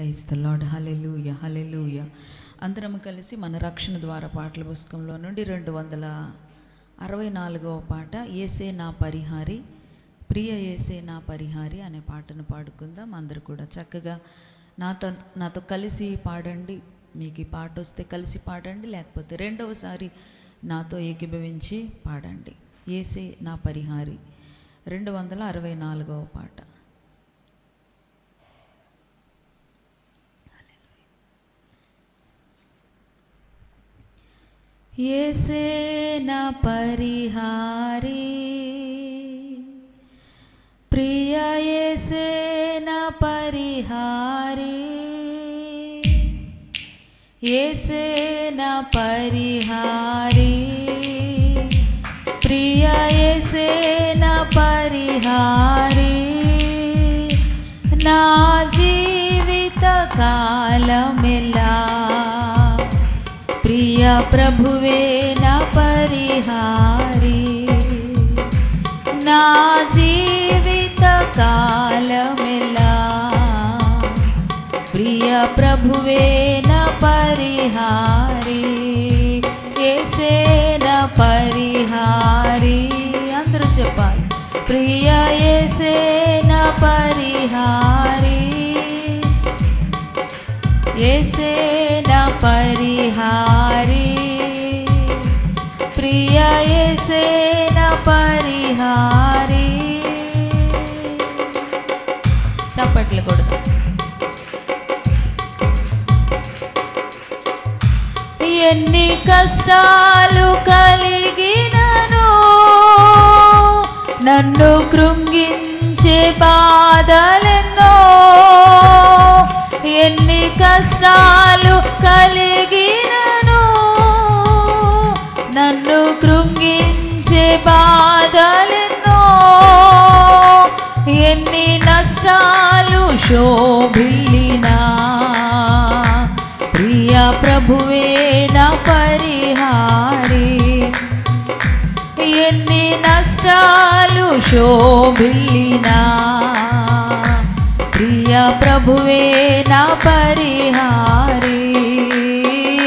Praise the lord hallelujah hallelujah అందరం కలిసి మన రక్షణ ద్వారా పాటల పుస్తకంలో నుండి రెండు వందల అరవై నాలుగవ పాట ఏసే నా పరిహారి ప్రియ ఏసే నా పరిహారి అనే పాటను పాడుకుందాం. అందరూ కూడా చక్కగా నాతో నాతో కలిసి పాడండి. మీకు ఈ పాట వస్తే కలిసి పాడండి లేకపోతే రెండవసారి నాతో ఏకీభవించి పాడండి. ఏసే నా పరిహారి రెండు వందల అరవై నాలుగవ పాట. ఏసే నా పరిహారి ప్రియ ఏసే నా పరిహారి ఏసే నా పరిహారి ప్రియ ఏసే నా పరిహారి నా జీవిత కాలమెలా ప్రియ ప్రభువే నా పరిహారి నా జీవిత కాలమెలా ప్రియ ప్రభువే నా పరిహారి ఏసే నా పరిహారి అందరూ చెప్పాలి ప్రియ ఏసే నా పరిహారి ఏసే నా చప్పట్లు ఎన్ని కష్టాలు కలిగినను నన్ను కృంగించే బాధలెన్నో ఎన్ని కష్టాలు కలిగినను నన్ను కృంగించే బాధలెన్నో నష్టాలు శోభిల్లినా ప్రియ ప్రభువే నా పరిహారి ఎన్ని నష్టాలు శోభిల్లినా ప్రియ ప్రభువే నా పరిహారి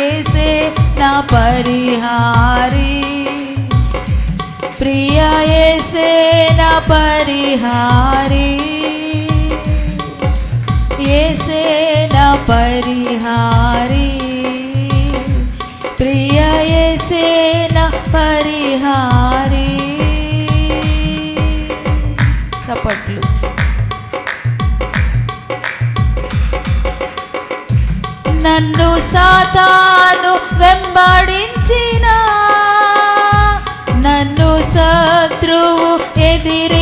ఏసే నా పరిహారి ప్రియ ఏసే నా పరిహారి ఏసే నా పరిహారి? ప్రియ ఏసే నా పరిహారి? చప్పట్లు. నన్ను సాతాను వెంబడించిన నన్ను శత్రువు ఎదిరించిన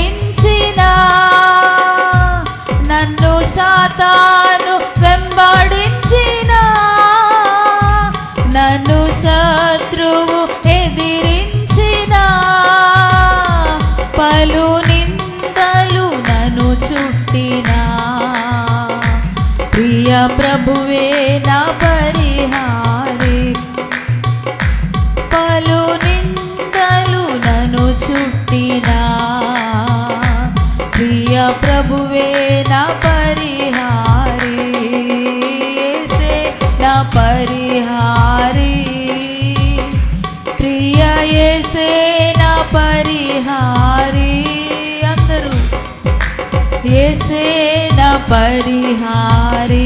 ఏసే నా పరిహారి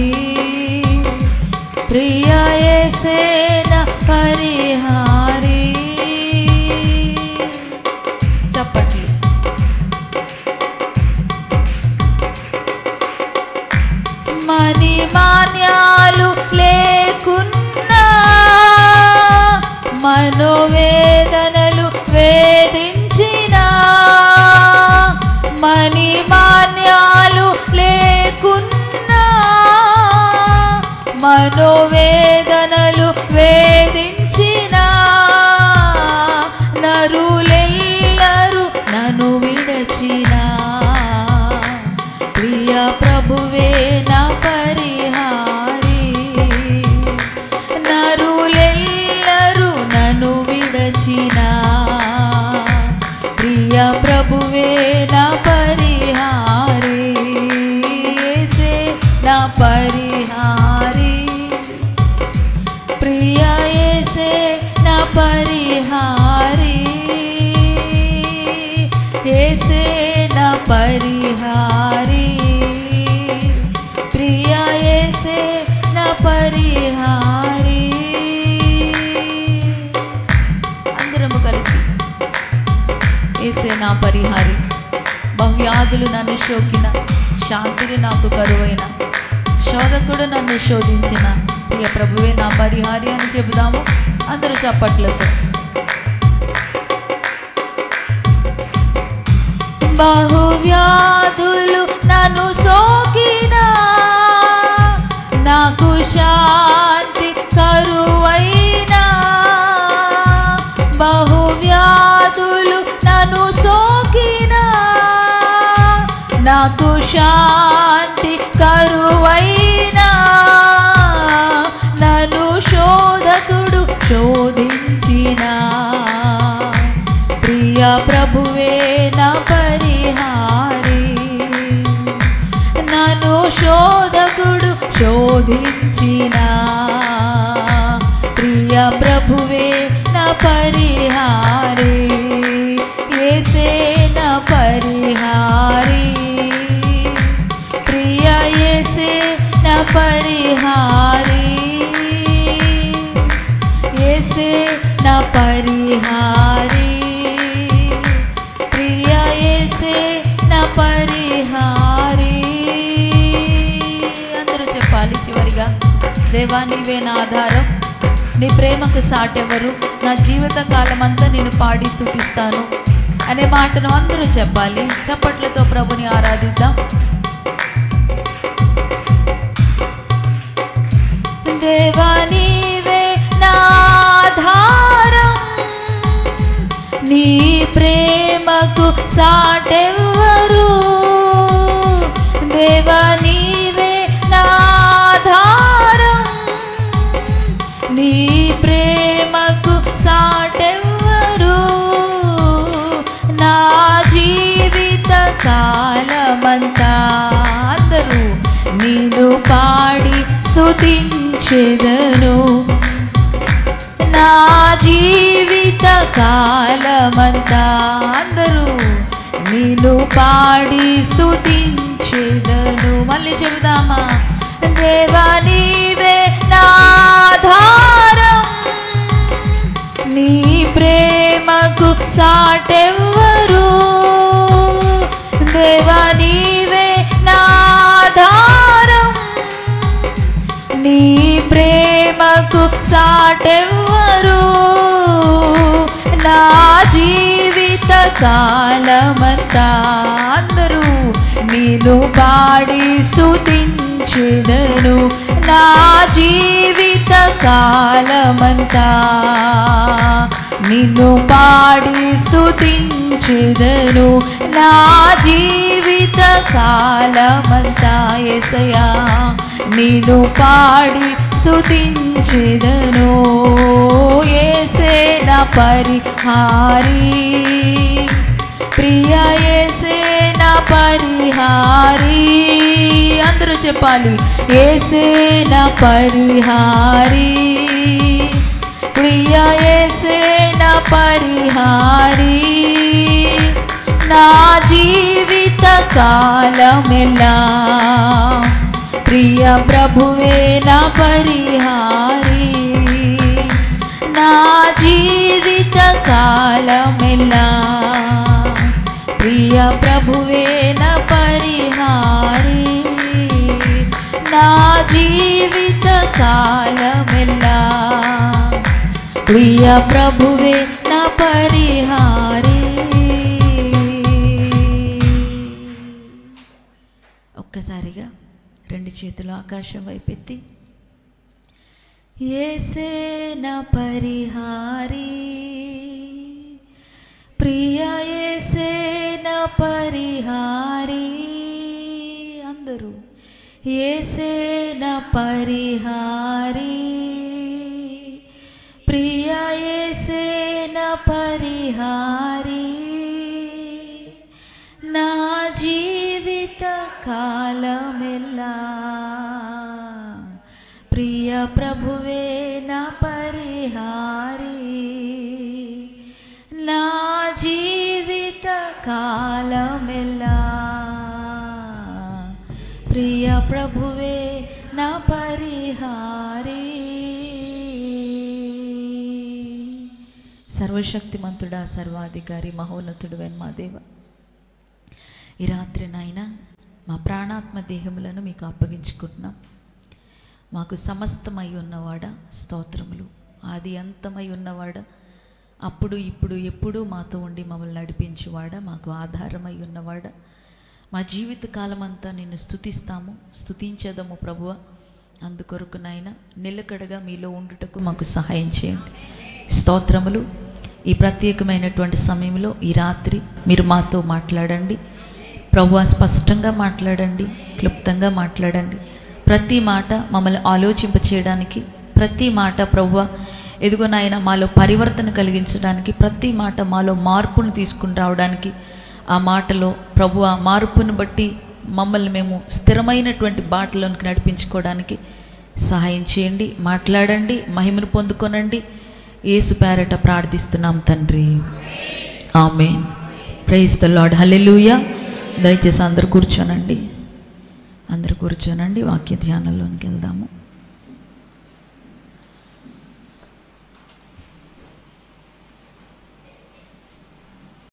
మనోవేదనలు వేధించిన పరిహారి యేసే నా పరిహారి ప్రియ యేసే నా పరిహారి అందరము కలిసి ఏసే నా పరిహారి బహువ్యాధులు నన్ను శోకిన శాంతిని నాకు కరువైన శోధకుడు నన్ను శోధించిన ప్రియ ప్రభువే నా పరిహారి అని చెబుదాము. అందరూ చప్పట్లతో. బహువ్యాధులు నన్ను సోకిన. నాకు శాంతి కరువైనా. బహువ్యాధులు నన్ను సోకిన. నాకు శాంతి కరువైనా. నన్ను శోధకుడు శోధించిన. ప్రియ ప్రభు శోధకుడు శోధించిన. ప్రియ ప్రభువే నా పరిహారి. ఏసే నా పరిహారి. ప్రియ ఏసే నా పరిహారి. ఏసే నా పరిహారి. దేవా నీవే నా ఆధారం. నీ ప్రేమకు సాటెవరు. నా జీవిత కాలం అంతా నేను పాడి స్థుతిస్తాను. అనే మాటను అందరూ చెప్పాలి. చప్పట్లతో ప్రభుని ఆరాధిద్దాం. దేవా నీవే నాధారం నీ ప్రేమకు సాటెవ్వరు దేవా నీవే స్థుతించెదను నా జీవిత కాలమంతా అందరూ నేను పాడి స్థుతించెదను మళ్ళీ చెబుదామా? దేవా నీవే నీ ప్రేమకు చాటెవ్వరు దేవా నీవే నీ ప్రేమకు సాటెవ్వరు నా జీవిత కాలమంతా అందరూ నేను పాడి స్థుతించెదను నా జీవిత కాలమంతా నిన్ను పాడి ఉంచెదను నా జీవిత కాలమంతా ఎసయా నిన్ను పాడి స్థుతించెదను ఏసే నా పరిహారి. ప్రియ ఏసే నా పరిహారి. అందరూ చెప్పాలి ఏసే నా పరిహారీ. ప్రియ ఏసే నా పరిహారి నా జీవిత కాలమెల్లా ప్రియ ప్రభువే నా పరిహారి నా జీవిత కాలమెల్లా ప్రియ ప్రభువే నా పరిహారి నా జీవిత కాలమెల్లా ప్రియ ప్రభువే నా పరిహారి. ఒక్కసారిగా రెండు చేతులు ఆకాశం వైపెత్తి ఏసే నా పరిహారి. ప్రియ ఏసే నా పరిహారి. అందరూ ఏసే నా పరిహారి. ఏసే నా పరిహారి నా జీవిత కాలమెల్లా ప్రభువే నా పరిహారి నా జీవిత కాలమెల్లా ప్రియ ప్రభువే నా పరిహారి సర్వశక్తిమంతుడా సర్వాధికారి మహోన్నతుడు మా దేవ. ఈ రాత్రి నాయన మా ప్రాణాత్మ దేహములను మీకు అప్పగించుకుంటున్నాం. మాకు సమస్తమై ఉన్నవాడ స్తోత్రములు. ఆది అంతమై ఉన్నవాడ అప్పుడు ఇప్పుడు ఎప్పుడూ మాతో ఉండి మమ్మల్ని నడిపించేవాడ మాకు ఆధారమై ఉన్నవాడ. మా జీవితకాలం అంతా నిన్ను స్థుతిస్తాము స్థుతించేదము ప్రభువ. అందుకొరకు నాయన నిలకడగా మీలో ఉండుటకు మాకు సహాయం చేయండి. స్తోత్రములు. ఈ ప్రత్యేకమైనటువంటి సమయంలో ఈ రాత్రి మీరు మాతో మాట్లాడండి. ప్రభు స్పష్టంగా మాట్లాడండి క్లుప్తంగా మాట్లాడండి. ప్రతి మాట మమ్మల్ని ఆలోచింప చేయడానికి ప్రతి మాట ప్రభు ఎదుగు నాయన మాలో పరివర్తన కలిగించడానికి ప్రతి మాట మాలో మార్పును తీసుకుని రావడానికి ఆ మాటలో ప్రభు ఆ మార్పును బట్టి మమ్మల్ని మేము స్థిరమైనటువంటి బాటలోనికి నడిపించుకోవడానికి సహాయం చేయండి మాట్లాడండి మహిమను పొందుకొనండి. ఏసు పేరట ప్రార్థిస్తున్నాం తండ్రి. ఆమె ప్రైజ్ ద లాడ్ హల్లెలూయా. దయచేసి అందరు కూర్చోనండి. అందరు కూర్చోనండి. వాక్య ధ్యానంలోనికి వెళ్దాము.